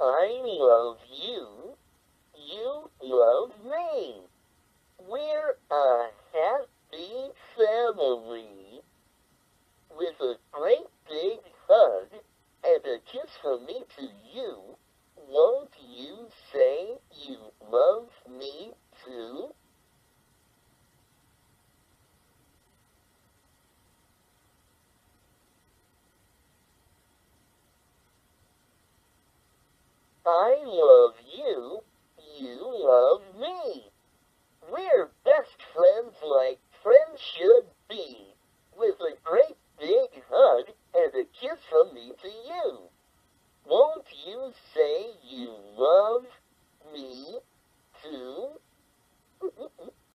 I love you. You love me. We're a happy family. With a great big hug and a kiss from me to you, won't you say you love me too? I love you. You love me. We're best friends like friends should